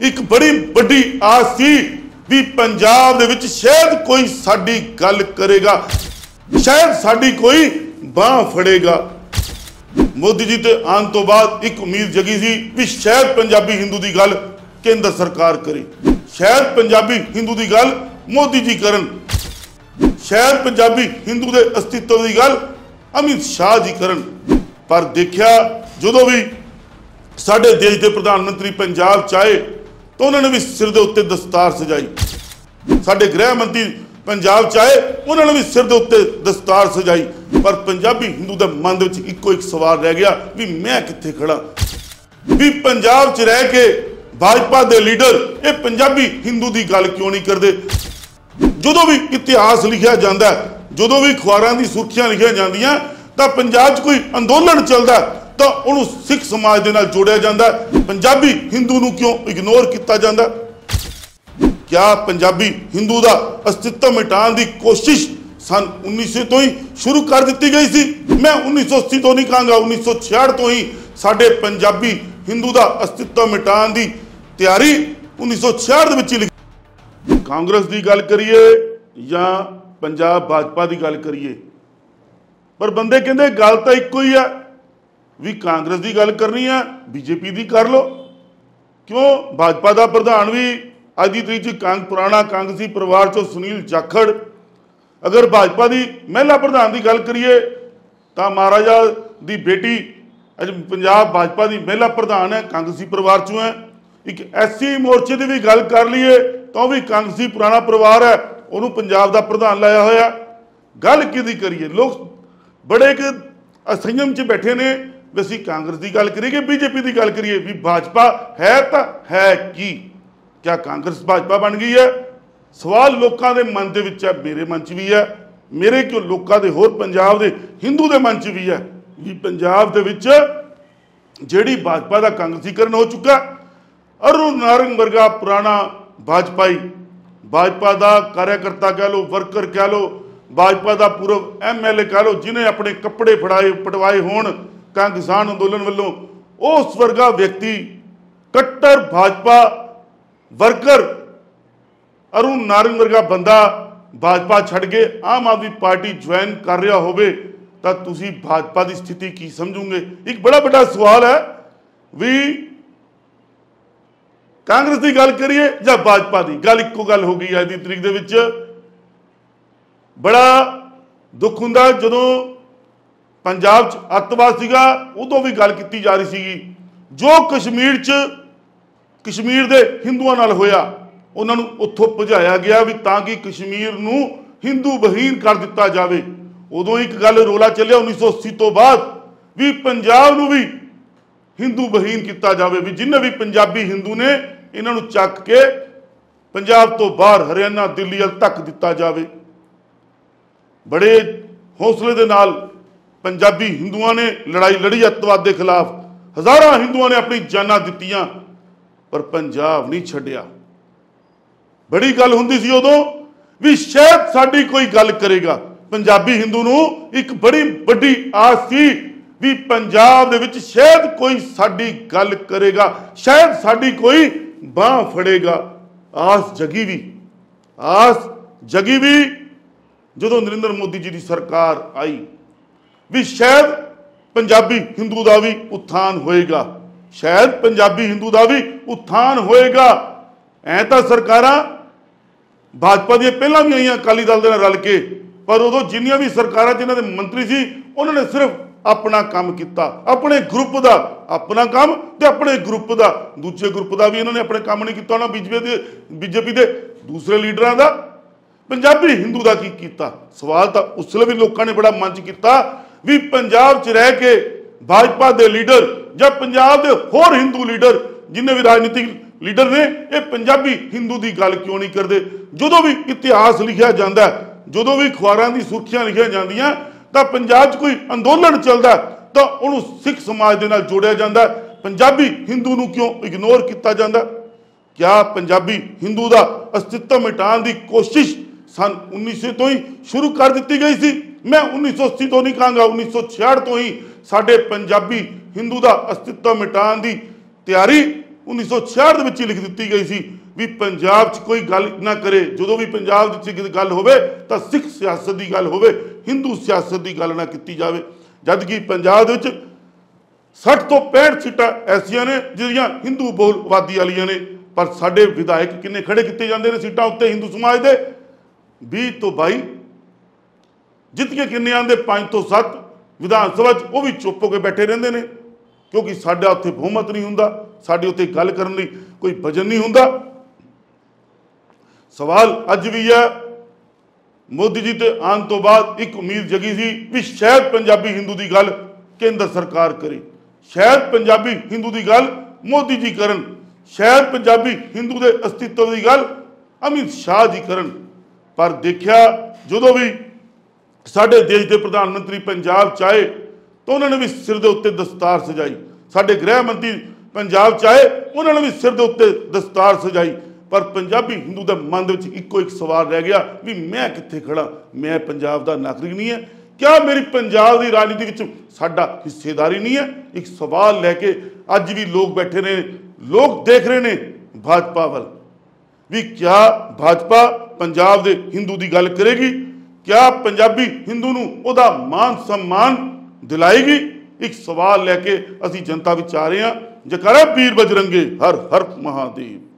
ਇੱਕ ਬੜੀ ਵੱਡੀ ਆਸ ਸੀ ਵੀ ਪੰਜਾਬ ਦੇ ਵਿੱਚ ਸ਼ਾਇਦ ਕੋਈ ਸਾਡੀ ਗੱਲ ਕਰੇਗਾ। ਸ਼ਾਇਦ ਸਾਡੀ ਕੋਈ ਬਾਹ ਫੜੇਗਾ। ਮੋਦੀ ਜੀ ਤੇ ਆਉਣ ਤੋਂ ਬਾਅਦ ਇੱਕ ਉਮੀਦ ਜਗੀ ਸੀ ਵੀ ਸ਼ਾਇਦ ਪੰਜਾਬੀ ਹਿੰਦੂ ਦੀ ਗੱਲ ਕੇਂਦਰ ਸਰਕਾਰ ਕਰੇ। ਸ਼ਾਇਦ ਪੰਜਾਬੀ ਹਿੰਦੂ ਦੀ ਗੱਲ ਮੋਦੀ ਜੀ ਕਰਨ। ਸ਼ਾਇਦ ਪੰਜਾਬੀ ਹਿੰਦੂ ਦੇ ਅਸਤਿਤਵ ਦੀ ਗੱਲ ਅਮਿਤ ਸ਼ਾਹ ਜੀ ਕਰਨ। ਪਰ ਦੇਖਿਆ ਜਦੋਂ ਵੀ ਸਾਡੇ ਦੇਸ਼ ਦੇ ਪ੍ਰਧਾਨ ਮੰਤਰੀ ਪੰਜਾਬ ਚ ਆਏ ਤਾਂ ਉਹਨਾਂ ਨੇ ਵੀ ਸਿਰ ਦੇ ਉੱਤੇ ਦਸਤਾਰ ਸਜਾਈ। ਸਾਡੇ ਗ੍ਰਹਿ ਮੰਤਰੀ ਪੰਜਾਬ ਚ ਆਏ, ਉਹਨਾਂ ਨੇ ਵੀ ਸਿਰ ਦੇ ਉੱਤੇ ਦਸਤਾਰ ਸਜਾਈ। ਪਰ ਪੰਜਾਬੀ ਹਿੰਦੂ ਦੇ ਮਨ ਦੇ ਵਿੱਚ ਇੱਕੋ ਇੱਕ ਸਵਾਲ ਰਹਿ ਗਿਆ ਵੀ ਮੈਂ ਕਿੱਥੇ ਖੜਾ ਵੀ ਪੰਜਾਬ ਚ ਰਹਿ ਕੇ ਭਾਜਪਾ ਦੇ ਲੀਡਰ, ਇਹ ਪੰਜਾਬੀ ਹਿੰਦੂ ਦੀ ਗੱਲ ਕਿਉਂ ਨਹੀਂ ਕਰਦੇ? ਜਦੋਂ ਵੀ ਇਤਿਹਾਸ ਲਿਖਿਆ ਜਾਂਦਾ, ਜਦੋਂ ਵੀ ਅਖਬਾਰਾਂ ਦੀ ਸੁਰਖੀਆਂ ਲਿਖੀਆਂ ਜਾਂਦੀਆਂ, ਤਾਂ ਪੰਜਾਬ 'ਚ ਕੋਈ ਅੰਦੋਲਨ ਚੱਲਦਾ। ਤਾਂ ਉਹਨੂੰ ਸਿੱਖ ਸਮਾਜ ਦੇ ਨਾਲ ਜੋੜਿਆ ਜਾਂਦਾ ਪੰਜਾਬੀ ਹਿੰਦੂ ਨੂੰ ਕਿਉਂ ਇਗਨੋਰ ਕੀਤਾ ਜਾਂਦਾ ਕਿਆ ਪੰਜਾਬੀ ਹਿੰਦੂ ਦਾ ਅਸਤਿਤਵ ਮਿਟਾਉਣ ਦੀ ਕੋਸ਼ਿਸ਼ ਸਨ? 1900 ਤੋਂ ਹੀ ਸ਼ੁਰੂ ਕਰ ਦਿੱਤੀ ਗਈ ਸੀ। ਮੈਂ 1980 ਤੋਂ ਨਹੀਂ ਕਹਾਂਗਾ 1966 ਤੋਂ ਹੀ ਸਾਡੇ ਪੰਜਾਬੀ ਹਿੰਦੂ ਦਾ ਅਸਤਿਤਵ ਮਿਟਾਉਣ ਦੀ ਤਿਆਰੀ 1966 ਦੇ ਵਿੱਚ ਹੀ ਲਿਖੀ। ਕਾਂਗਰਸ ਦੀ ਗੱਲ ਕਰੀਏ ਜਾਂ ਪੰਜਾਬ ਭਾਜਪਾ ਦੀ ਗੱਲ ਕਰੀਏ? ਪਰ ਬੰਦੇ ਕਹਿੰਦੇ ਗੱਲ ਤਾਂ ਇੱਕੋ ਹੀ ਹੈ। ਵੀ ਕਾਂਗਰਸ ਦੀ ਗੱਲ ਕਰਨੀ ਹੈ ਬੀਜੇਪੀ ਦੀ ਕਰ ਲਓ। ਕਿਉਂ? ਭਾਜਪਾ ਦਾ ਪ੍ਰਧਾਨ ਵੀ ਅੱਜ ਦੀ ਤਰੀਕ 'ਚ ਕਾਂਗ, ਪੁਰਾਣਾ ਕਾਂਗਰਸੀ ਪਰਿਵਾਰ ਚੋਂ ਸੁਨੀਲ ਜਾਖੜ। ਅਗਰ ਭਾਜਪਾ ਦੀ ਮਹਿਲਾ ਪ੍ਰਧਾਨ ਦੀ ਗੱਲ ਕਰੀਏ, ਤਾਂ ਮਹਾਰਾਜਾ ਦੀ ਬੇਟੀ ਅੱਜ ਪੰਜਾਬ ਭਾਜਪਾ ਦੀ ਮਹਿਲਾ ਪ੍ਰਧਾਨ ਹੈ, ਕਾਂਗਰਸੀ ਪਰਿਵਾਰ ਚੋਂ ਹੈ। ਇੱਕ ਐਸਸੀ ਮੋਰਚੇ ਦੀ ਵੀ ਗੱਲ ਕਰ ਲਈਏ, ਤਾਂ ਉਹ ਵੀ ਕਾਂਗਰਸੀ ਪੁਰਾਣਾ ਪਰਿਵਾਰ ਹੈ, ਉਹਨੂੰ ਪੰਜਾਬ ਦਾ ਪ੍ਰਧਾਨ ਲਾਇਆ ਹੋਇਆ। ਗੱਲ ਕਿਹਦੀ ਕਰੀਏ? ਲੋਕ ਬੜੇ ਇੱਕ ਅਸੰਯਮ 'ਚ ਬੈਠੇ ਨੇ ਵੀ ਅਸੀਂ ਕਾਂਗਰਸ ਦੀ ਗੱਲ ਕਰੀਏ ਕਿ ਬੀਜੇਪੀ ਦੀ ਗੱਲ ਕਰੀਏ, ਵੀ ਭਾਜਪਾ ਹੈ ਤਾਂ ਹੈ ਕੀ? ਕਿਆ ਕਾਂਗਰਸ ਭਾਜਪਾ ਬਣ ਗਈ ਹੈ? ਸਵਾਲ ਲੋਕਾਂ ਦੇ ਮਨ ਦੇ ਵਿੱਚ ਹੈ, ਮੇਰੇ ਮਨ 'ਚ ਵੀ ਹੈ। ਮੇਰੇ ਕਿਉਂ ਲੋਕਾਂ ਦੇ ਹੋਰ ਪੰਜਾਬ ਦੇ, ਹਿੰਦੂ ਦੇ ਮਨ 'ਚ ਵੀ ਹੈ ਵੀ ਪੰਜਾਬ ਦੇ ਵਿੱਚ ਜਿਹੜੀ ਭਾਜਪਾ ਦਾ ਕਾਂਗਰਸੀਕਰਨ ਹੋ ਚੁੱਕਾ ਅਰੁਣ ਨਾਰੰਗ ਵਰਗਾ ਪੁਰਾਣਾ ਭਾਜਪਾਈ, ਭਾਜਪਾ ਦਾ ਕਾਰਿਆਕਰਤਾ ਕਹਿ ਲੋ ਵਰਕਰ ਕਹਿ ਲੋ ਭਾਜਪਾ ਦਾ ਪੂਰਵ ਐਮਐਲਏ ਕਹਿ ਲੋ ਜਿਨੇ ਆਪਣੇ ਕੱਪੜੇ ਫੜਾਏ, ਪਟਵਾਏ ਹੋਣ ਕਾਂ ਕਿਸਾਨ ਅੰਦੋਲਨ ਵੱਲੋਂ ਉਸ ਵਰਗਾ ਵਿਅਕਤੀ, ਕੱਟਰ, ਭਾਜਪਾ ਵਰਕਰ, ਅਰੁਣ ਨਾਰੰਗ ਵਰਗਾ ਬੰਦਾ ਭਾਜਪਾ ਛੱਡ ਕੇ ਆਮ ਆਦਮੀ ਪਾਰਟੀ ਜੁਆਇਨ ਕਰ ਰਿਹਾ ਹੋਵੇ, ਤਾਂ ਤੁਸੀਂ ਭਾਜਪਾ ਦੀ ਸਥਿਤੀ ਕੀ ਸਮਝੋਗੇ? ਇੱਕ ਬੜਾ ਵੱਡਾ ਸਵਾਲ ਹੈ ਵੀ ਕਾਂਗਰਸ ਦੀ ਗੱਲ ਕਰੀਏ ਜਾਂ ਭਾਜਪਾ ਦੀ? ਗੱਲ ਇੱਕੋ ਗੱਲ ਹੋ ਗਈ ਅੱਜ ਦੀ ਤਰੀਕ ਦੇ ਵਿੱਚ। ਬੜਾ ਦੁੱਖ ਹੁੰਦਾ ਜਦੋਂ ਪੰਜਾਬ 'ਚ ਅੱਤਵਾਦ ਸੀਗਾ, ਉਦੋਂ ਵੀ ਗੱਲ ਕੀਤੀ ਜਾ ਰਹੀ ਸੀਗੀ। ਜੋ ਕਸ਼ਮੀਰ 'ਚ, ਕਸ਼ਮੀਰ ਦੇ ਹਿੰਦੂਆਂ ਨਾਲ ਹੋਇਆ, ਉਹਨਾਂ ਨੂੰ ਉੱਥੋਂ ਭਜਾਇਆ ਗਿਆ ਵੀ ਤਾਂ ਕਿ ਕਸ਼ਮੀਰ ਨੂੰ ਹਿੰਦੂ ਬਹੀਨ ਕਰ ਦਿੱਤਾ ਜਾਵੇ। ਉਦੋਂ ਇੱਕ ਗੱਲ ਰੋਲਾ ਚੱਲਿਆ 1980 ਤੋਂ ਬਾਅਦ ਵੀ ਪੰਜਾਬ ਨੂੰ ਵੀ ਹਿੰਦੂ ਬਹੀਨ ਕੀਤਾ ਜਾਵੇ, ਵੀ ਜਿੰਨੇ ਵੀ ਪੰਜਾਬੀ ਹਿੰਦੂ ਨੇ, ਇਹਨਾਂ ਨੂੰ ਚੱਕ ਕੇ ਪੰਜਾਬ ਤੋਂ ਬਾਹਰ ਹਰਿਆਣਾ, ਦਿੱਲੀ ਵੱਲ ਤੱਕ ਦਿੱਤਾ ਜਾਵੇ। ਬੜੇ ਹੌਸਲੇ ਦੇ ਨਾਲ ਪੰਜਾਬੀ ਹਿੰਦੂਆਂ ਨੇ ਲੜਾਈ ਲੜੀ ਅੱਤਵਾਦ ਦੇ ਖਿਲਾਫ। ਹਜ਼ਾਰਾਂ ਹਿੰਦੂਆਂ ਨੇ ਆਪਣੀ ਜਾਨਾਂ ਦਿੱਤੀਆਂ, ਪਰ ਪੰਜਾਬ ਨਹੀਂ ਛੱਡਿਆ। ਬੜੀ ਗੱਲ ਹੁੰਦੀ ਸੀ ਉਦੋਂ ਵੀ ਸ਼ਾਇਦ ਸਾਡੀ ਕੋਈ ਗੱਲ ਕਰੇਗਾ। ਪੰਜਾਬੀ ਹਿੰਦੂ ਨੂੰ ਇੱਕ ਬੜੀ ਵੱਡੀ ਆਸ ਸੀ ਵੀ ਪੰਜਾਬ ਦੇ ਵਿੱਚ ਸ਼ਾਇਦ ਕੋਈ ਸਾਡੀ ਗੱਲ ਕਰੇਗਾ, ਸ਼ਾਇਦ ਸਾਡੀ ਕੋਈ ਬਾਹ ਫੜੇਗਾ। ਆਸ ਜਗੀ ਵੀ, ਆਸ ਜਗੀ ਵੀ ਜਦੋਂ ਨਰਿੰਦਰ ਮੋਦੀ ਜੀ ਦੀ ਸਰਕਾਰ ਆਈ। ਵੀ ਸ਼ਾਇਦ ਪੰਜਾਬੀ ਹਿੰਦੂ ਦਾ ਵੀ ਉਥਾਨ ਹੋਏਗਾ। ਸ਼ਾਇਦ ਪੰਜਾਬੀ ਹਿੰਦੂ ਦਾ ਵੀ ਉਥਾਨ ਹੋਏਗਾ। ਐ ਤਾਂ ਸਰਕਾਰਾਂ ਭਾਜਪਾ ਦੀਆਂ ਪਹਿਲਾਂ ਵੀ ਆਈਆਂ, ਅਕਾਲੀ ਦਲ ਦੇ ਨਾਲ ਰਲ ਕੇ, ਪਰ ਉਦੋਂ ਜਿੰਨੀਆਂ ਵੀ ਸਰਕਾਰਾਂ ਜਿਨ੍ਹਾਂ ਦੇ ਮੰਤਰੀ ਸੀ, ਉਹਨਾਂ ਨੇ ਸਿਰਫ ਆਪਣਾ ਕੰਮ ਕੀਤਾ। ਆਪਣੇ ਗਰੁੱਪ ਦਾ ਆਪਣਾ ਕੰਮ ਤੇ ਆਪਣੇ ਗਰੁੱਪ ਦਾ। ਦੂਜੇ ਗਰੁੱਪ ਦਾ ਵੀ ਇਹਨਾਂ ਨੇ ਆਪਣੇ ਕੰਮ ਨਹੀਂ ਕੀਤਾ ਉਹਨਾਂ ਬੀਜੇਪੀ ਦੇ ਬੀਜੇਪੀ ਦੇ ਦੂਸਰੇ ਲੀਡਰਾਂ ਦਾ। ਪੰਜਾਬੀ ਹਿੰਦੂ ਦਾ ਕੀ ਕੀਤਾ? ਸਵਾਲ ਤਾਂ ਉਸ ਵੀ ਲੋਕਾਂ ਨੇ ਬੜਾ ਮੰਚ ਕੀਤਾ। ਵੀ ਪੰਜਾਬ 'ਚ ਰਹਿ ਕੇ ਭਾਜਪਾ ਦੇ ਲੀਡਰ ਜਾਂ ਪੰਜਾਬ ਦੇ ਹੋਰ ਹਿੰਦੂ ਲੀਡਰ, ਜਿੰਨੇ ਵੀ ਰਾਜਨੀਤਿਕ ਲੀਡਰ ਨੇ, ਇਹ ਪੰਜਾਬੀ ਹਿੰਦੂ ਦੀ ਗੱਲ ਕਿਉਂ ਨਹੀਂ ਕਰਦੇ? ਜਦੋਂ ਵੀ ਇਤਿਹਾਸ ਲਿਖਿਆ ਜਾਂਦਾ ਜਦੋਂ ਵੀ ਅਖਬਾਰਾਂ ਦੀ ਸੁਰਖੀਆਂ ਲਿਖੀਆਂ ਜਾਂਦੀਆਂ, ਤਾਂ ਪੰਜਾਬ 'ਚ ਕੋਈ ਅੰਦੋਲਨ ਚੱਲਦਾ ਤਾਂ ਉਹਨੂੰ ਸਿੱਖ ਸਮਾਜ ਦੇ ਨਾਲ ਜੋੜਿਆ ਜਾਂਦਾ ਪੰਜਾਬੀ ਹਿੰਦੂ ਨੂੰ ਕਿਉਂ ਇਗਨੋਰ ਕੀਤਾ ਜਾਂਦਾ ਕਿਆ ਪੰਜਾਬੀ ਹਿੰਦੂ ਦਾ ਅਸਤਿਤਵ ਮਿਟਾਉਣ ਦੀ ਕੋਸ਼ਿਸ਼ ਸਨ 1900 ਤੋਂ ਹੀ ਸ਼ੁਰੂ ਕਰ ਦਿੱਤੀ ਗਈ ਸੀ? ਮੈਂ 1980 ਤੋਂ ਨਹੀਂ ਕਹਾਂਗਾ 1966 ਤੋਂ ਹੀ ਸਾਡੇ ਪੰਜਾਬੀ ਹਿੰਦੂ ਦਾ ਅਸਤਿਤਵ ਮਿਟਾਉਣ ਦੀ ਤਿਆਰੀ 1966 ਦੇ ਵਿੱਚ ਹੀ ਲਿਖ ਦਿੱਤੀ ਗਈ ਸੀ ਵੀ ਪੰਜਾਬ 'ਚ ਕੋਈ ਗੱਲ ਨਾ ਕਰੇ। ਜਦੋਂ ਵੀ ਪੰਜਾਬ ਦੇ ਵਿੱਚ ਗੱਲ ਹੋਵੇ ਤਾਂ ਸਿੱਖ ਸਿਆਸਤ ਦੀ ਗੱਲ ਹੋਵੇ, ਹਿੰਦੂ ਸਿਆਸਤ ਦੀ ਗੱਲ ਨਾ ਕੀਤੀ ਜਾਵੇ। ਜਦ ਕਿ ਪੰਜਾਬ ਦੇ ਵਿੱਚ 60 ਤੋਂ 65 ਸੀਟਾਂ ਐਸੀਆਂ ਨੇ ਜਿਹੜੀਆਂ ਹਿੰਦੂ ਬਹੁਲ ਆਬਾਦੀ ਵਾਲੀਆਂ ਨੇ, ਪਰ ਸਾਡੇ ਵਿਧਾਇਕ ਕਿੰਨੇ ਖੜੇ ਕੀਤੇ ਜਾਂਦੇ ਨੇ ਸੀਟਾਂ ਉੱਤੇ ਹਿੰਦੂ ਸਮਾਜ ਦੇ? 20 ਤੋਂ 22 ਜਿੱਤ ਕੇ ਕਿੰਨੇ ਆਂਦੇ? 5 ਤੋਂ 7 ਵਿਧਾਨ ਸਭਾ 'ਚ ਉਹ ਵੀ ਚੁੱਪ ਹੋ ਕੇ ਬੈਠੇ ਰਹਿੰਦੇ ਨੇ। ਕਿਉਂਕਿ ਸਾਡਾ ਉੱਥੇ ਬਹੁਮਤ ਨਹੀਂ ਹੁੰਦਾ। ਸਾਡੇ ਉੱਤੇ ਗੱਲ ਕਰਨ ਲਈ ਕੋਈ ਵਜਨ ਨਹੀਂ ਹੁੰਦਾ। ਸਵਾਲ ਅੱਜ ਵੀ ਹੈ। ਮੋਦੀ ਜੀ ਤੇ ਆਉਣ ਤੋਂ ਬਾਅਦ ਇੱਕ ਉਮੀਦ ਜਗੀ ਸੀ ਵੀ ਸ਼ਾਇਦ ਪੰਜਾਬੀ ਹਿੰਦੂ ਦੀ ਗੱਲ ਕੇਂਦਰ ਸਰਕਾਰ ਕਰੇ। ਸ਼ਾਇਦ ਪੰਜਾਬੀ ਹਿੰਦੂ ਦੀ ਗੱਲ ਮੋਦੀ ਜੀ ਕਰਨ। ਸ਼ਾਇਦ ਪੰਜਾਬੀ ਹਿੰਦੂ ਦੇ ਅਸਤਿਤਵ ਦੀ ਗੱਲ ਅਮਿਤ ਸ਼ਾਹ ਜੀ ਕਰਨ। ਪਰ ਦੇਖਿਆ ਜਦੋਂ ਵੀ ਸਾਡੇ ਦੇਸ਼ ਦੇ ਪ੍ਰਧਾਨ ਮੰਤਰੀ ਪੰਜਾਬ ਚ ਆਏ ਤਾਂ ਉਹਨਾਂ ਨੇ ਵੀ ਸਿਰ ਦੇ ਉੱਤੇ ਦਸਤਾਰ ਸਜਾਈ। ਸਾਡੇ ਗ੍ਰਹਿ ਮੰਤਰੀ ਪੰਜਾਬ ਚ ਆਏ ਉਹਨਾਂ ਨੇ ਵੀ ਸਿਰ ਦੇ ਉੱਤੇ ਦਸਤਾਰ ਸਜਾਈ। ਪਰ ਪੰਜਾਬੀ ਹਿੰਦੂ ਦੇ ਮਨ ਦੇ ਵਿੱਚ ਇੱਕੋ ਇੱਕ ਸਵਾਲ ਰਹਿ ਗਿਆ ਵੀ ਮੈਂ ਕਿੱਥੇ ਖੜਾ ਮੈਂ ਪੰਜਾਬ ਦਾ ਨਾਗਰਿਕ ਨਹੀਂ ਹੈ। ਕਿਆ ਮੇਰੀ ਪੰਜਾਬ ਦੀ ਰਾਜਨੀਤੀ ਵਿੱਚ ਸਾਡਾ ਹਿੱਸੇਦਾਰੀ ਨਹੀਂ ਹੈ? ਇੱਕ ਸਵਾਲ ਲੈ ਕੇ ਅੱਜ ਵੀ ਲੋਕ ਬੈਠੇ ਨੇ, ਲੋਕ ਦੇਖ ਰਹੇ ਨੇ ਭਾਜਪਾ ਵੱਲ। ਵੀ ਕਿਆ ਭਾਜਪਾ ਪੰਜਾਬ ਦੇ ਹਿੰਦੂ ਦੀ ਗੱਲ ਕਰੇਗੀ? ਕਿਆ ਪੰਜਾਬੀ ਹਿੰਦੂ ਨੂੰ ਉਹਦਾ ਮਾਨ ਸਨਮਾਨ ਦਿਲਾਏਗੀ? ਇੱਕ ਸਵਾਲ ਲੈ ਕੇ ਅਸੀਂ ਜਨਤਾ ਵਿੱਚ ਆ ਰਹੇ ਹਾਂ। ਜਕਰਾ ਪੀਰ ਬਜਰੰਗੇ, ਹਰ ਹਰ ਮਹਾਦੇਵ